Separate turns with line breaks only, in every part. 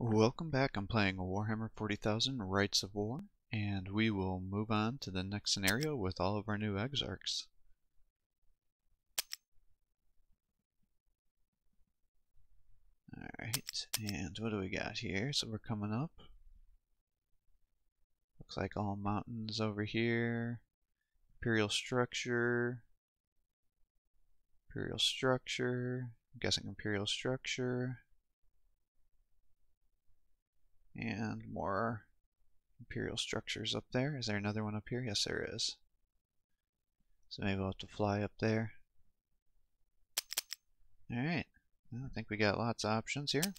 Welcome back, I'm playing Warhammer 40,000 Rites of War, and we will move on to the next scenario with all of our new Exarchs. Alright, and what do we got here? So we're coming up. Looks like all mountains over here. Imperial structure. Imperial structure. I'm guessing Imperial structure. And more Imperial structures up there. Is there another one up here? Yes, there is. So maybe we'll have to fly up there. Alright. Well, I think we got lots of options here.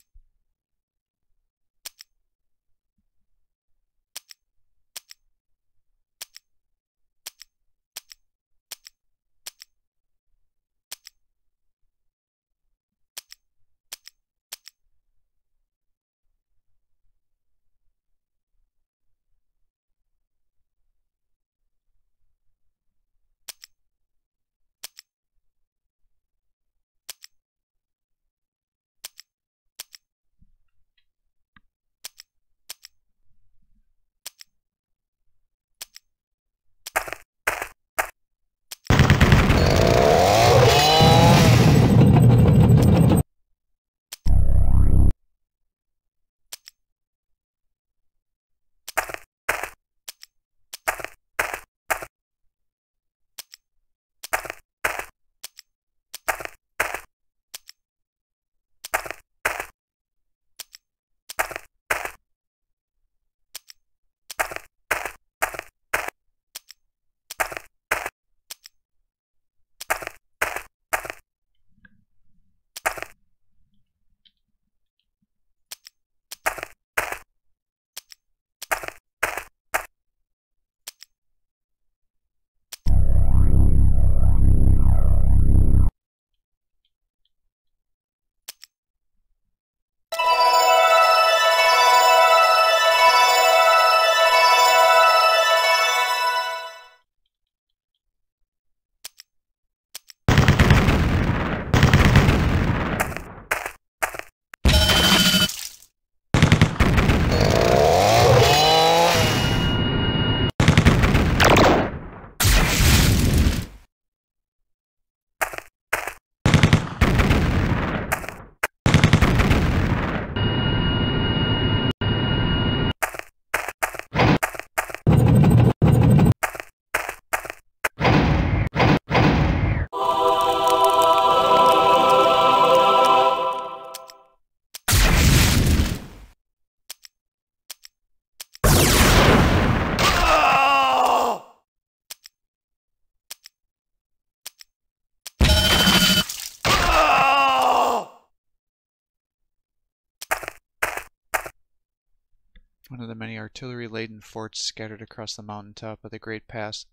One of the many artillery-laden forts scattered across the mountain top of the Great Pass,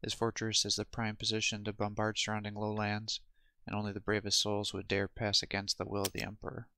this fortress is the prime position to bombard surrounding lowlands, and only the bravest souls would dare pass against the will of the Emperor.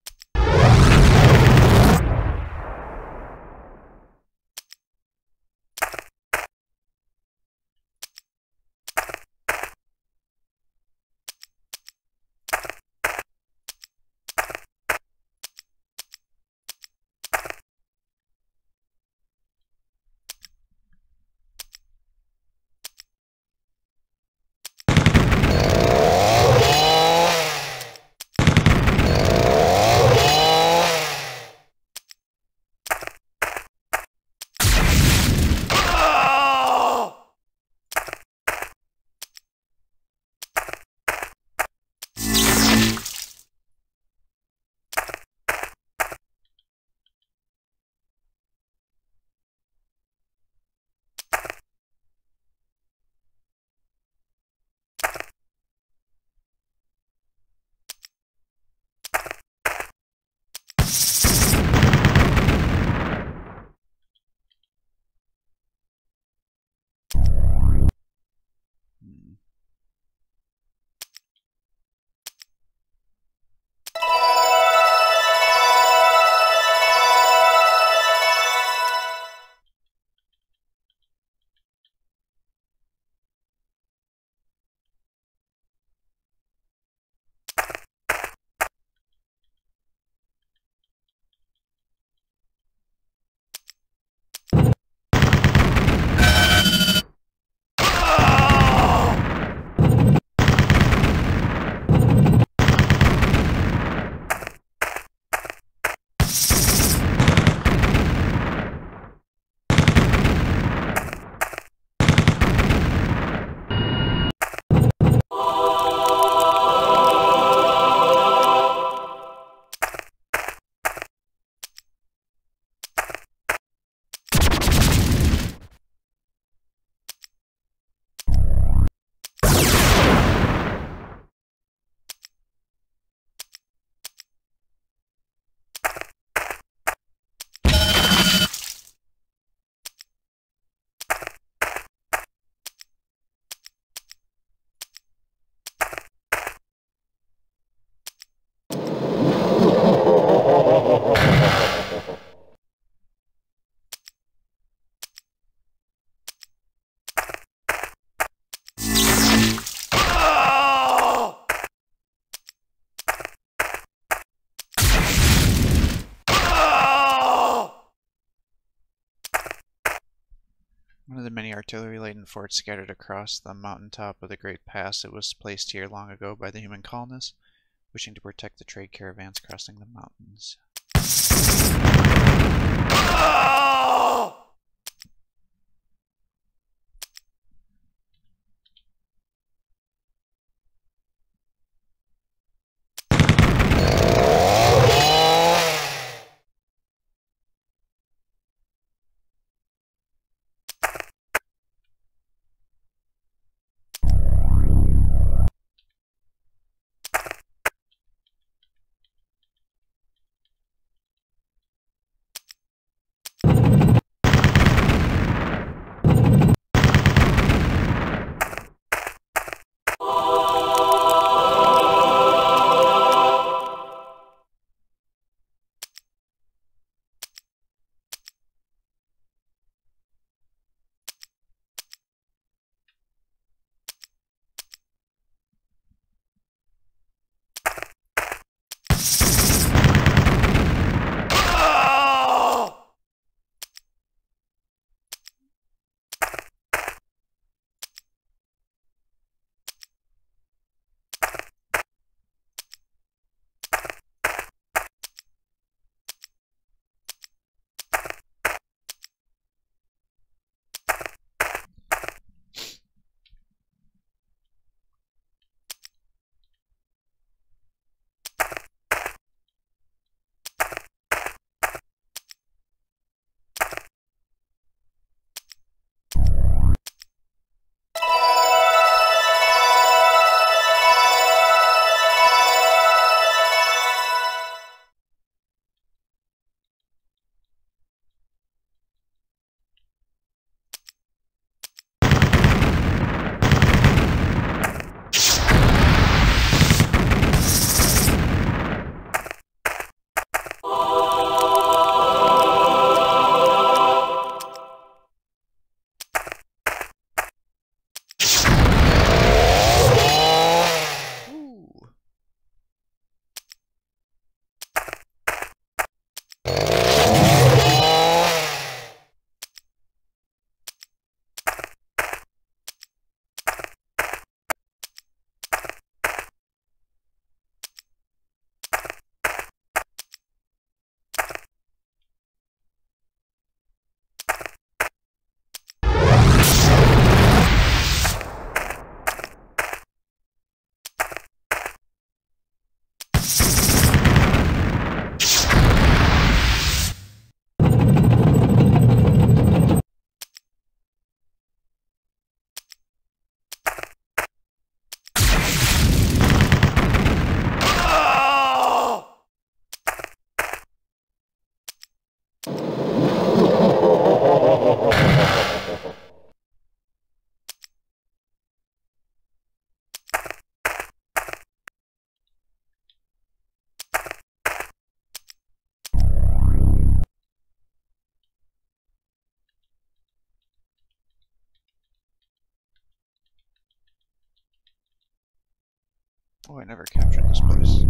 Artillery-laden forts scattered across the mountaintop of the Great Pass, it was placed here long ago by the human colonists, wishing to protect the trade caravans crossing the mountains. Oh, I never captured this place.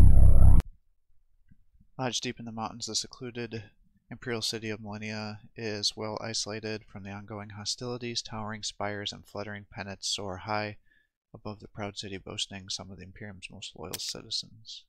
Lodged deep in the mountains, the secluded imperial city of Millennia is well isolated from the ongoing hostilities. Towering spires and fluttering pennants soar high above the proud city boasting some of the Imperium's most loyal citizens.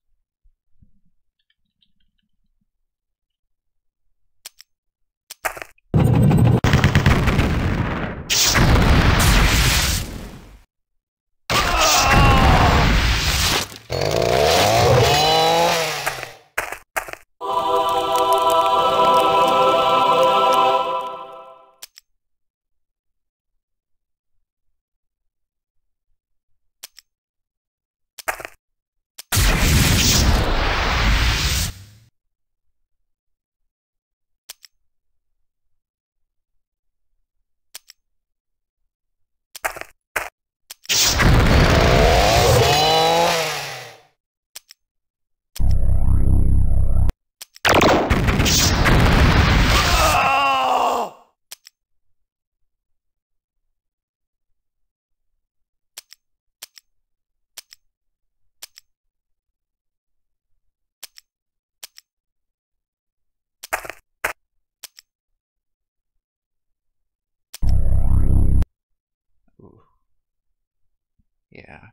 Yeah.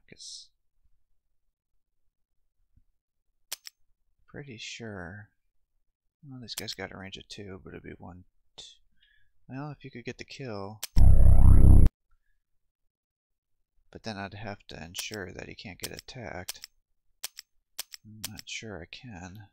Pretty sure... Well, this guy's got a range of two, but it'd be one... Two. Well, if you could get the kill... But then I'd have to ensure that he can't get attacked. I'm not sure I can.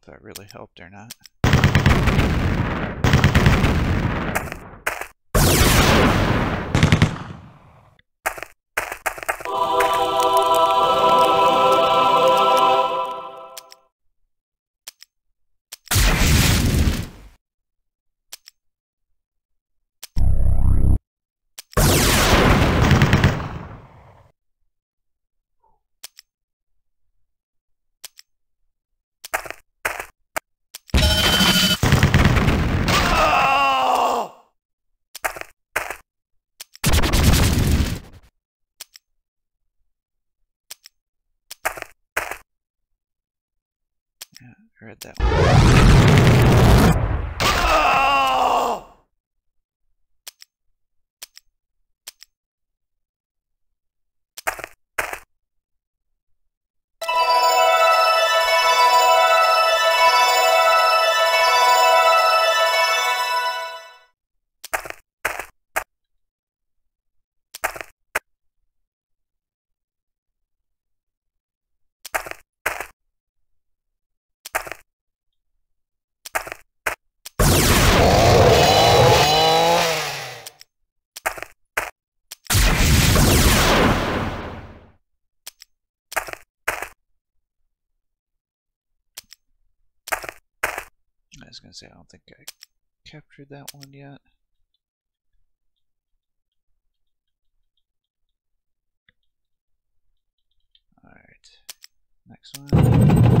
If that really helped or not. I read that one. I was gonna say I don't think I captured that one yet. Alright, next one.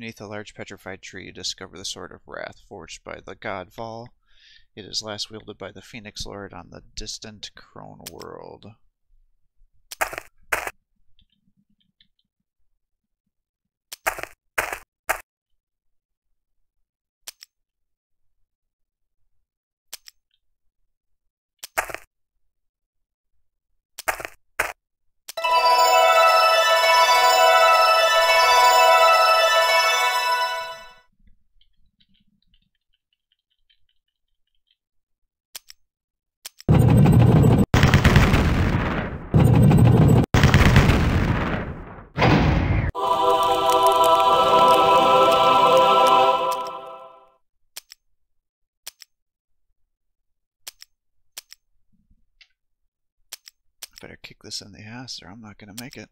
Underneath a large petrified tree, you discover the Sword of Wrath forged by the god Vaul. It is last wielded by the Phoenix Lord on the distant Crone world. This in the ass or I'm not going to make it.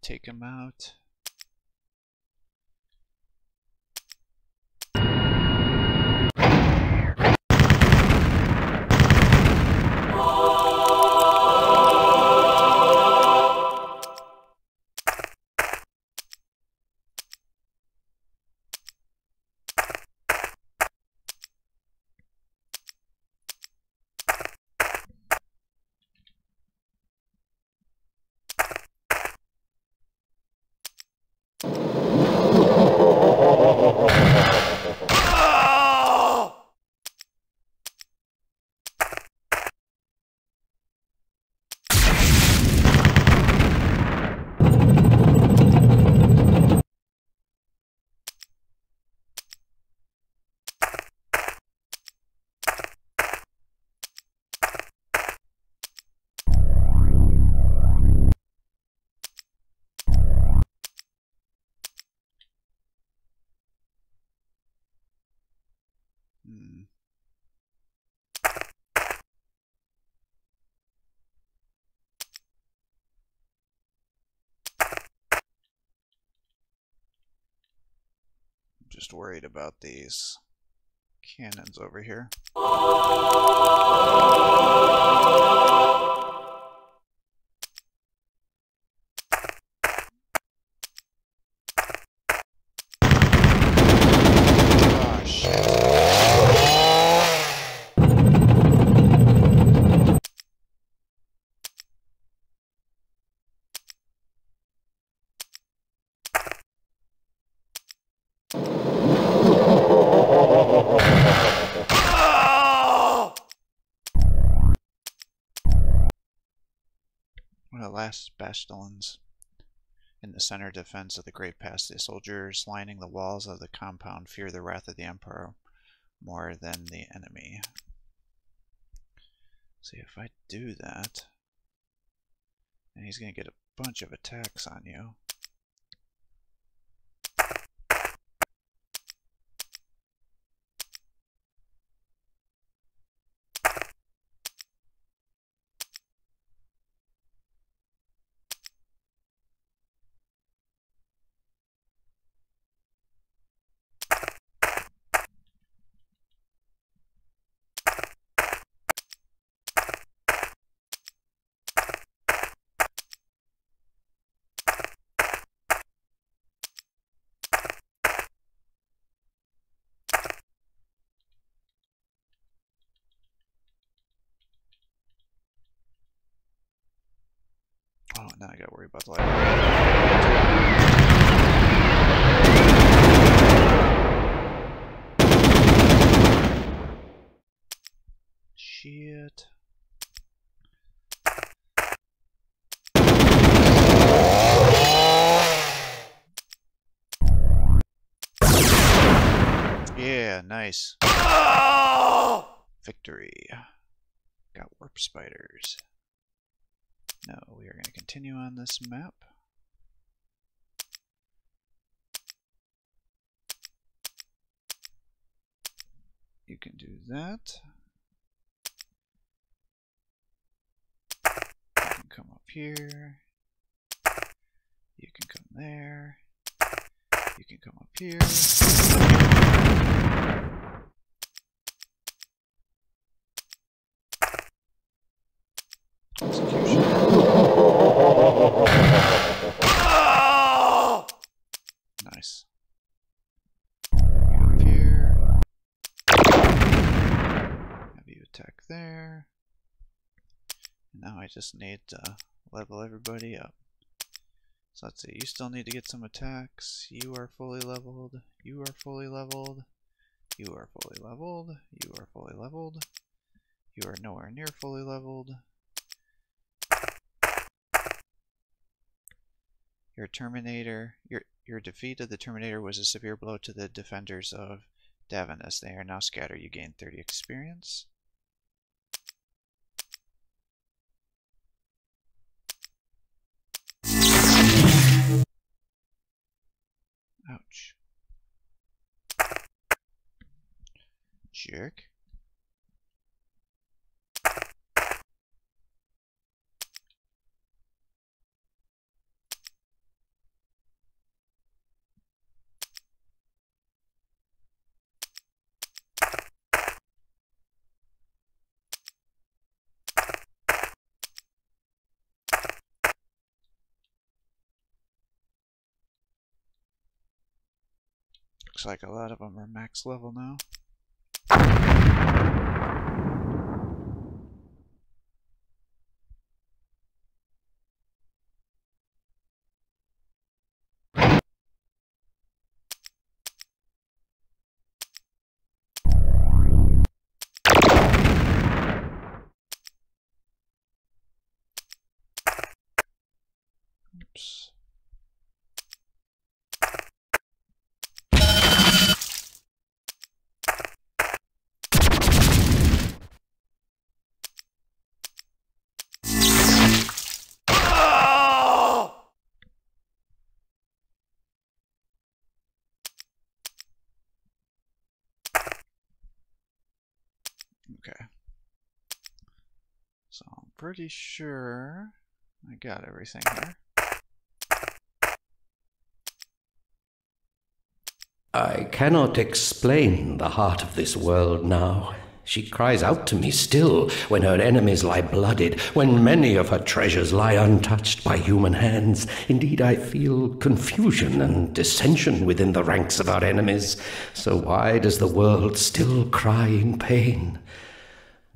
Take him out. Hmm. Just worried about these cannons over here. Ah, shit. One of the last bastions in the center defense of the Great Pass, the soldiers lining the walls of the compound fear the wrath of the Emperor more than the enemy. See if I do that, and he's gonna get a bunch of attacks on you. Oh, now I gotta worry about the light. Shit. Yeah, nice. Oh! Victory. Got warp spiders. No, we are going to continue on this map. You can do that. You can come up here. You can come there. You can come up here. Execution. Nice. Up here. Have you attack there. Now I just need to level everybody up. So let's see, you still need to get some attacks. You are fully leveled. You are fully leveled. You are fully leveled. You are fully leveled. You are nowhere near fully leveled. Your Terminator, your your defeat of the Terminator was a severe blow to the defenders of Davin. As they are now scattered, you gain 30 experience. Ouch. Jerk. Looks like a lot of them are max level now. Oops. Okay. So I'm pretty sure I got everything here.
I cannot explain the heart of this world now. She cries out to me still when her enemies lie blooded, when many of her treasures lie untouched by human hands. Indeed, I feel confusion and dissension within the ranks of our enemies. So why does the world still cry in pain?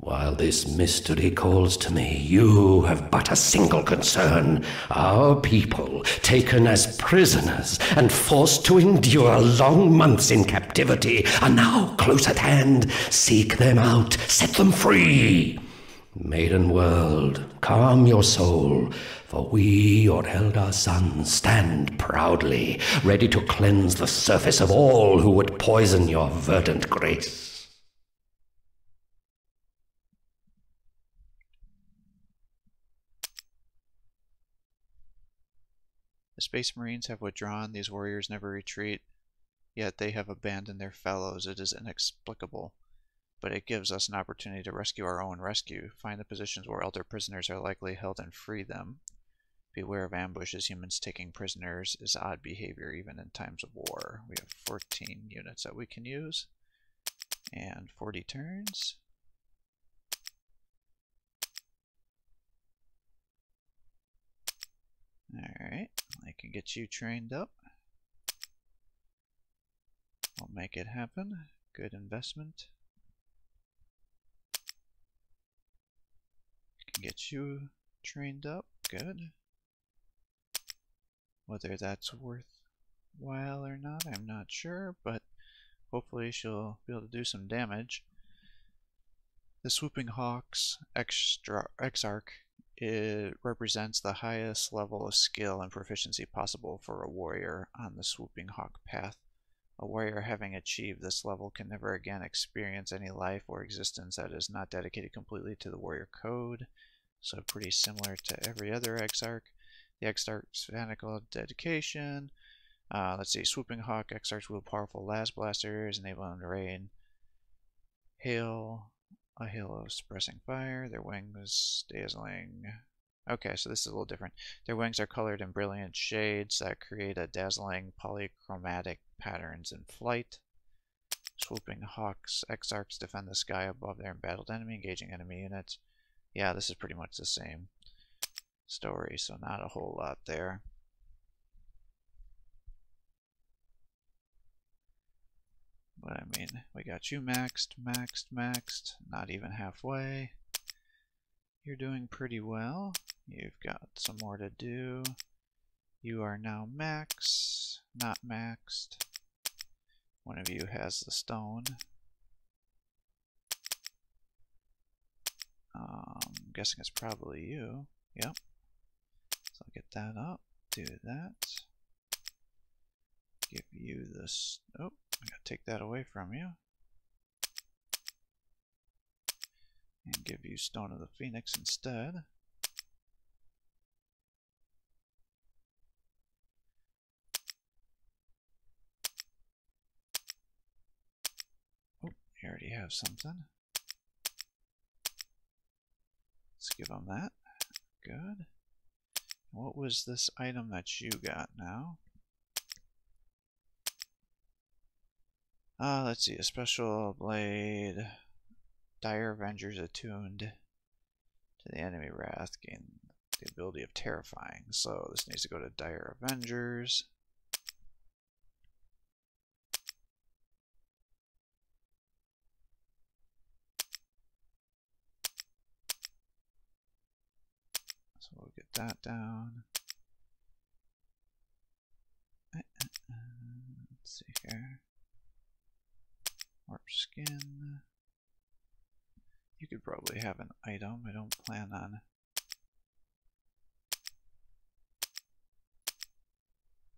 While this mystery calls to me, you have but a single concern. Our people, taken as prisoners and forced to endure long months in captivity, are now close at hand. Seek them out, set them free. Maiden world, calm your soul, for we, your elder sons, stand proudly, ready to cleanse the surface of all who would poison your verdant grace.
Space Marines have withdrawn, these warriors never retreat, yet they have abandoned their fellows. It is inexplicable, but it gives us an opportunity to rescue our own rescue, find the positions where Eldar prisoners are likely held and free them. Beware of ambushes. Humans taking prisoners is odd behavior even in times of war. We have 14 units that we can use and 40 turns. Alright, I can get you trained up. We'll make it happen. Good investment. Can get you trained up. Good. Whether that's worthwhile or not, I'm not sure, but hopefully she'll be able to do some damage. The Swooping Hawks extra Exarch it represents the highest level of skill and proficiency possible for a warrior on the Swooping Hawk path. A warrior having achieved this level can never again experience any life or existence that is not dedicated completely to the warrior code. So pretty similar to every other Exarch. The Exarch's fanatical dedication. Uh, let's see, Swooping Hawk Exarchs wield powerful las blasters, enabling them to rain. Hail, a hail of suppressing fire. Their wings dazzling. Okay, so this is a little different. Their wings are colored in brilliant shades that create a dazzling polychromatic patterns in flight. Swooping hawks, exarchs defend the sky above their embattled enemy, engaging enemy units. Yeah, this is pretty much the same story, so not a whole lot there. But I mean, we got you maxed, maxed, maxed, not even halfway. You're doing pretty well. You've got some more to do. You are now max, not maxed. One of you has the stone. Um, I'm guessing it's probably you. Yep. So get that up, do that. Give you this. Oh, I gotta take that away from you. And give you Stone of the Phoenix instead. Oh, you already have something. Let's give them that. Good. What was this item that you got now? Uh, let's see, a special blade. Dire Avengers attuned to the enemy wrath gain the ability of terrifying. So this needs to go to Dire Avengers. So we'll get that down. Uh, uh, uh, let's see here. Warp skin. You could probably have an item. I don't plan on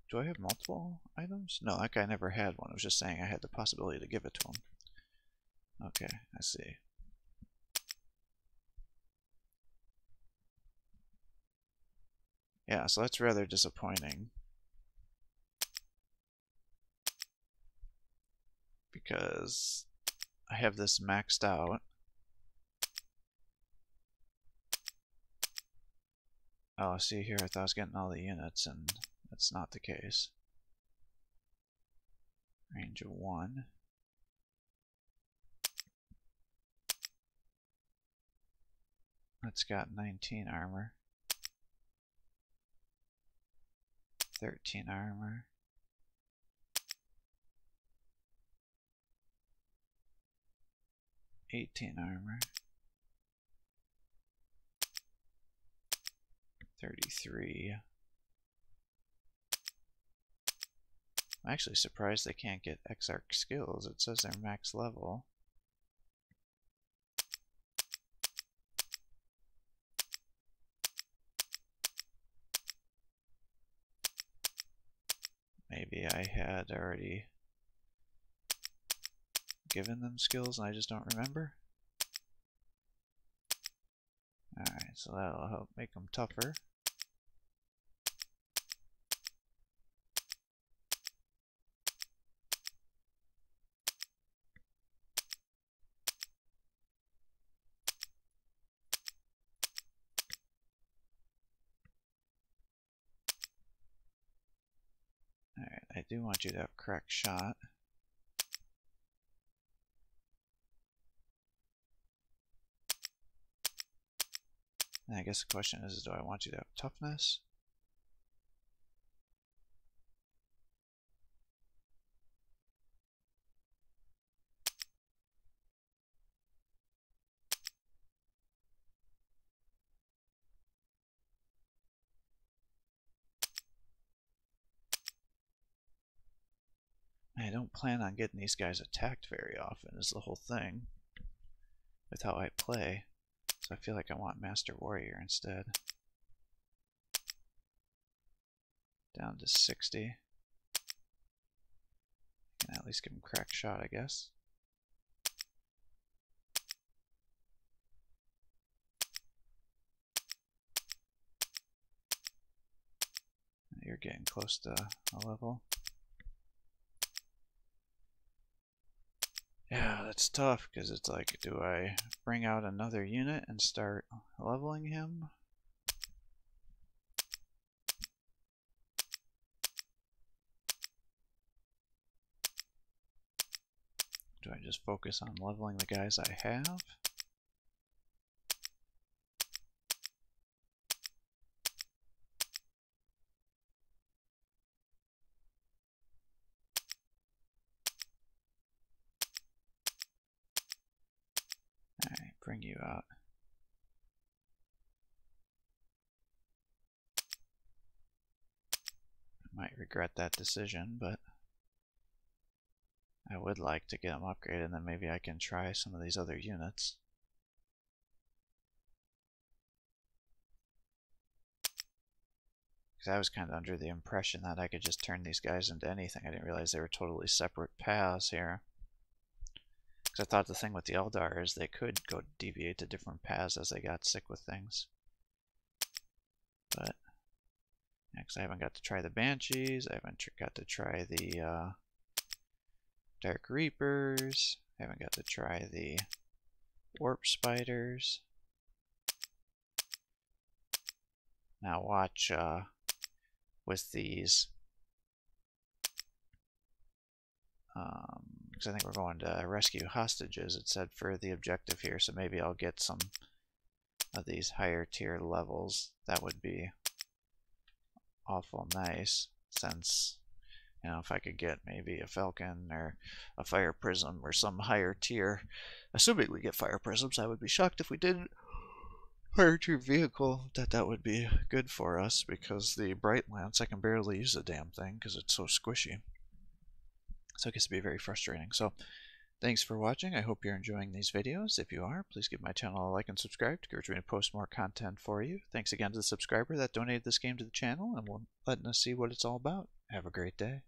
Do I have multiple items? No, that guy never had one. I was just saying I had the possibility to give it to him. Okay, I see. Yeah, so that's rather disappointing. Because I have this maxed out. Oh, see here, I thought I was getting all the units, and that's not the case. Range of 1. That's got 19 armor. 13 armor. Eighteen armor. Thirty-three. I'm actually surprised they can't get Exarch skills. It says they're max level. Maybe I had already given them skills and I just don't remember. Alright, so that'll help make them tougher. Alright, I do want you to have crack shot. And I guess the question is, do I want you to have toughness? I don't plan on getting these guys attacked very often is the whole thing with how I play. So I feel like I want Master Warrior instead. Down to 60. Can at least give him crack shot, I guess. You're getting close to a level. Yeah, that's tough because it's like, do I bring out another unit and start leveling him? Do I just focus on leveling the guys I have? I might regret that decision, but I would like to get them upgraded and then maybe I can try some of these other units. Because I was kind of under the impression that I could just turn these guys into anything. I didn't realize they were totally separate paths here. Because I thought the thing with the Eldar is they could go deviate to different paths as they got sick with things. But, next I haven't got to try the Banshees, I haven't got to try the uh, Dark Reapers, I haven't got to try the Warp Spiders. Now watch uh, with these um, because I think we're going to rescue hostages, it said, for the objective here, so maybe I'll get some of these higher tier levels. That would be awful nice, since, you know, if I could get maybe a Falcon or a Fire Prism or some higher tier, assuming we get Fire Prisms, I would be shocked if we didn't. fire troop vehicle, that that would be good for us because the Bright Lance, I can barely use the damn thing because it's so squishy. So it gets to be very frustrating. So thanks for watching. I hope you're enjoying these videos. If you are, please give my channel a like and subscribe to encourage me to post more content for you. Thanks again to the subscriber that donated this game to the channel and will letting us see what it's all about. Have a great day.